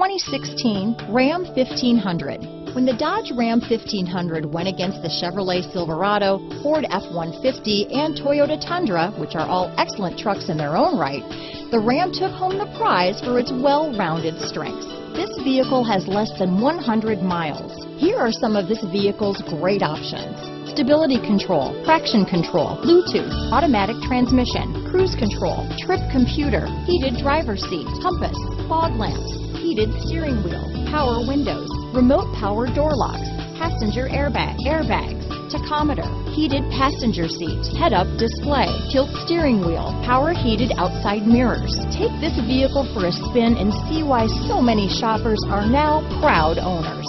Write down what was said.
2016 Ram 1500. When the Dodge Ram 1500 went against the Chevrolet Silverado, Ford F-150, and Toyota Tundra, which are all excellent trucks in their own right, the Ram took home the prize for its well-rounded strengths. This vehicle has less than 100 miles. Here are some of this vehicle's great options. Stability control, traction control, Bluetooth, automatic transmission, cruise control, trip computer, heated driver seat, compass, fog lamps, heated steering wheel, power windows, remote power door locks, passenger airbag, airbags, tachometer, heated passenger seat, head-up display, tilt steering wheel, power heated outside mirrors. Take this vehicle for a spin and see why so many shoppers are now proud owners.